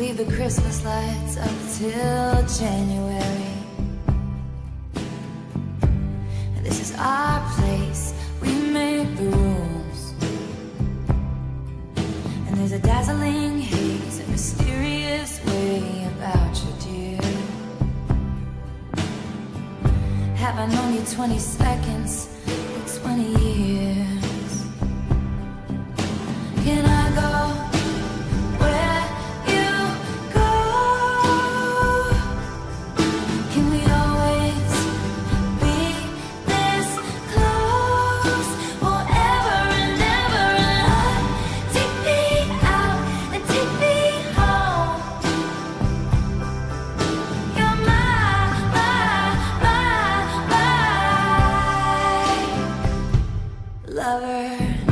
Christmas lights up till January. This is our place, we make the rules. And there's a dazzling haze, a mysterious way about you, dear. Have I known you 20 seconds, lover.